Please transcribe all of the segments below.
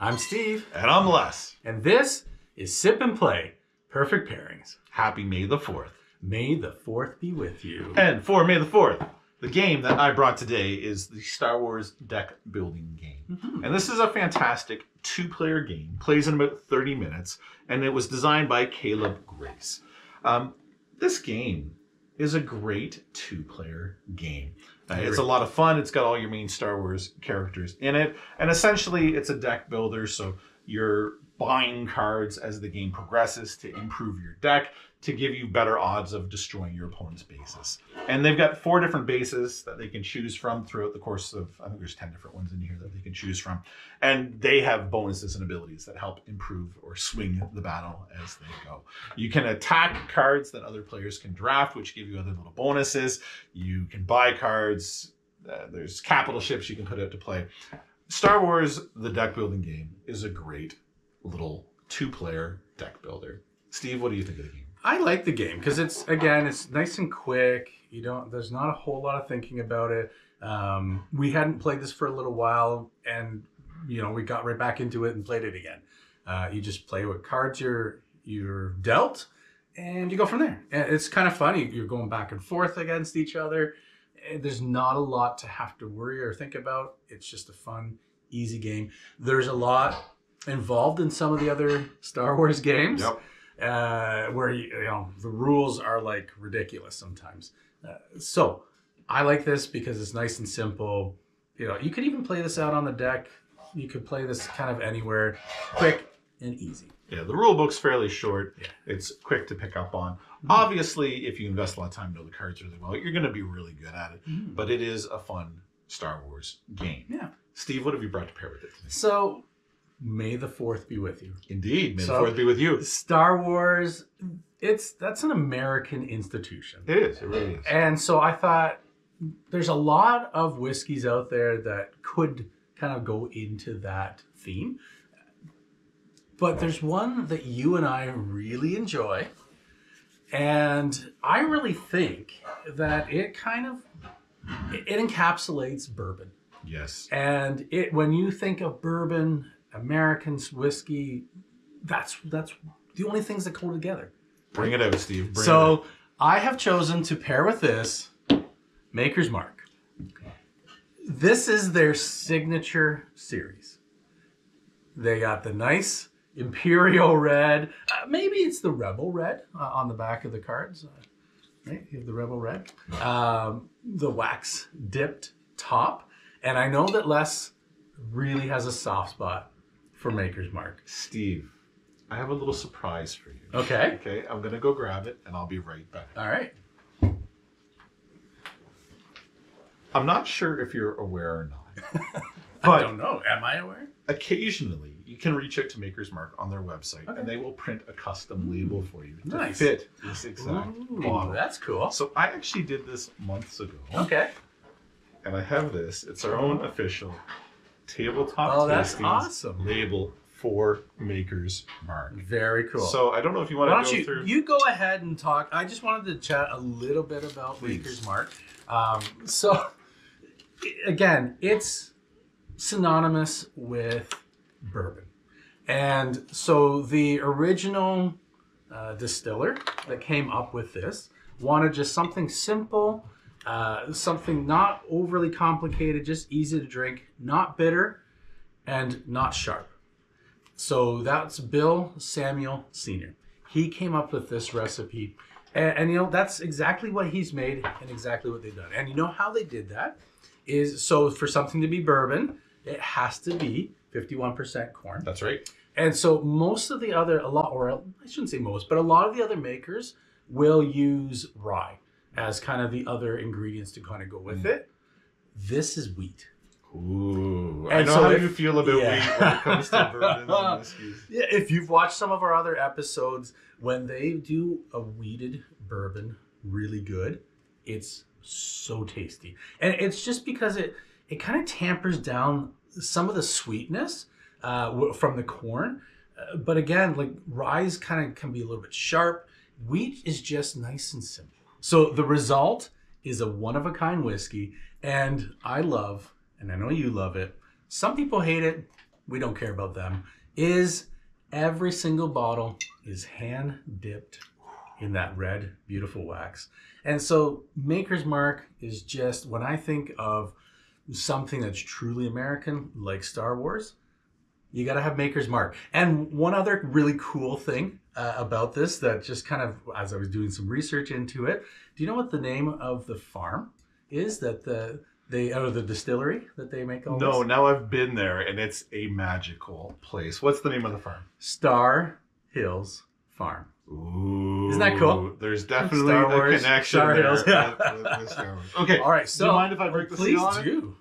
I'm Steve, And I'm Les. and this is Sip and Play Perfect Pairings. Happy May the 4th. May the 4th be with you. And for May the 4th, the game that I brought today is the Star Wars deck building game. And this is a fantastic two player game, plays in about 30 minutes, and it was designed by Caleb Grace. Um, this game is a great two player game. Uh, it's a lot of fun. It's got all your main Star Wars characters in it. And essentially, it's a deck builder. So you're buying cards as the game progresses to improve your deck to give you better odds of destroying your opponent's bases. And they've got four different bases that they can choose from throughout the course of, I think there's 10 different ones in here that they can choose from. And they have bonuses and abilities that help improve or swing the battle as they go. You can attack cards that other players can draft, which give you other little bonuses. You can buy cards. Uh, there's capital ships you can put out to play. Star Wars, the deck building game, is a great little two player deck builder. Steve, what do you think of the game? I like the game because it's again, it's nice and quick. You don't. There's not a whole lot of thinking about it. Um, we hadn't played this for a little while, and you know, we got right back into it and played it again. Uh, you just play what cards you're you're dealt, and you go from there. It's kind of funny. You're going back and forth against each other. There's not a lot to have to worry or think about. It's just a fun, easy game. There's a lot involved in some of the other Star Wars games uh, where you, know the rules are like ridiculous sometimes. Uh, so I like this because it's nice and simple. You know, you could even play this out on the deck. You could play this kind of anywhere, quick and easy. Yeah, the rule book's fairly short. Yeah. It's quick to pick up on. Obviously, if you invest a lot of time to know the cards really well, you're going to be really good at it. But it is a fun Star Wars game. Yeah. Steve, what have you brought to pair with it today? So may the fourth be with you. Indeed, may So- the fourth be with you. Star Wars, it's that's an American institution. It is. It really is. And so I thought there's a lot of whiskeys out there that could kind of go into that theme. But there's one that you and I really enjoy. And I really think that it kind of it it encapsulates bourbon. Yes. And it when you think of bourbon, Americans whiskey, that's that's the only things that go together. Bring it out, Steve. Bring out. So I have chosen to pair with this Maker's Mark. This is their signature series. They got the nice Imperial Red. Uh, maybe it's the Rebel Red uh, on the back of the cards. Uh, right? You have the Rebel Red. Um, the wax dipped top. And I know that Les really has a soft spot for Maker's Mark. Steve, I have a little surprise for you. Okay. Okay, I'm going to go grab it and I'll be right back. All right. I'm not sure if you're aware or not. I don't know. Am I aware? occasionally you can reach out to Maker's Mark on their website Okay. and they will print a custom label mm. for you to Nice. fit this exact Ooh, bottle. that's cool. So I actually did this months ago, Okay. and I have this. It's our own oh. official tabletop Oh, that's tastings awesome. label for Maker's Mark. Very cool. So I don't know if you want why to go you through. you go ahead and talk? I just wanted to chat a little bit about Please. Maker's Mark. Um, so again, it's synonymous with bourbon, and so the original uh, distiller that came up with this wanted just something simple, uh, something not overly complicated, just easy to drink, not bitter, and not sharp. So that's Bill Samuel Sr. He came up with this recipe. And, and, you know, that's exactly what he's made and exactly what they've done. And you know how they did that is so for something to be bourbon, it has to be 51% corn. That's right. And so most of the other, a lot, or I shouldn't say most, but a lot of the other makers will use rye as kind of the other ingredients to kind of go with it. This is wheat. Ooh, I know so how if- you feel about Yeah. wheat when it comes to bourbons and whiskeys. Yeah, if you've watched some of our other episodes, when they do a wheated bourbon really good, it's so tasty. And it's just because it it kind of tampers down some of the sweetness uh, from the corn. Uh, but again, like rye kind of can be a little bit sharp. Wheat is just nice and simple. So the result is a one of a kind whiskey, and I love, and I know you love it. Some people hate it. we don't care about them, is every single bottle is hand dipped in that red, beautiful wax. And so Maker's Mark is just, when I think of something that's truly American, like Star Wars, you got to have Maker's Mark. And one other really cool thing uh, about this that just kind of, as I was doing some research into it, do you know what the name of the farm is that the they out of the distillery that they make all No, this? now I've been there and it's a magical place. What's the name of the farm? Star Hills Farm. Ooh, Isn't that cool? There's definitely Star a Wars, connection Star there Hills, yeah. with- with- with Star Wars. Okay, All right, so do you mind if I break the please seal it? do.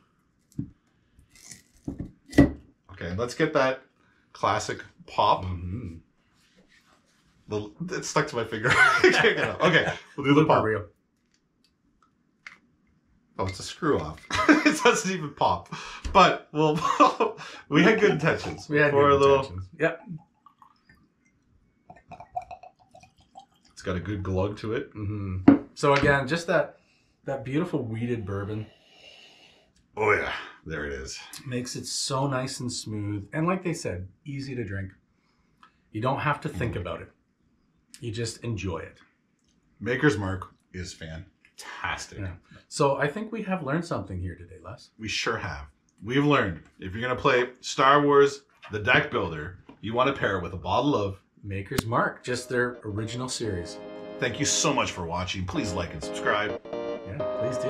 Okay, let's get that classic pop. Mhm. The, it stuck to my finger. I can't get it out. okay, we'll do the pop. reel. Oh, it's a screw off. it doesn't even pop. But well, we had good intentions. We had for good a little. intentions. Yep. It's got a good glug to it. hmm So again, just that that beautiful wheated bourbon Oh yeah, there it is. makes it so nice and smooth, and like they said, easy to drink. You don't have to think about it. You just enjoy it. Maker's Mark is fantastic. Yeah. So I think we have learned something here today, Les. We sure have. We've learned if you're gonna play Star Wars: The Deck Builder, you want to pair it with a bottle of. Maker's Mark, just their original series. Thank you so much for watching. Please like and subscribe. Yeah, please do.